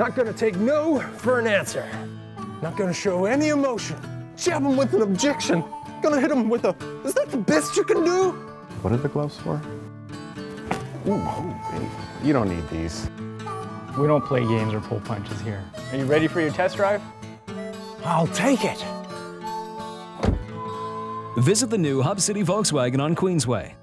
Not gonna take no for an answer. Not gonna show any emotion. Jab him with an objection. Gonna hit him with a, is that the best you can do? What are the gloves for? Ooh, you don't need these. We don't play games or pull punches here. Are you ready for your test drive? I'll take it. Visit the new Hub City Volkswagen on Queensway.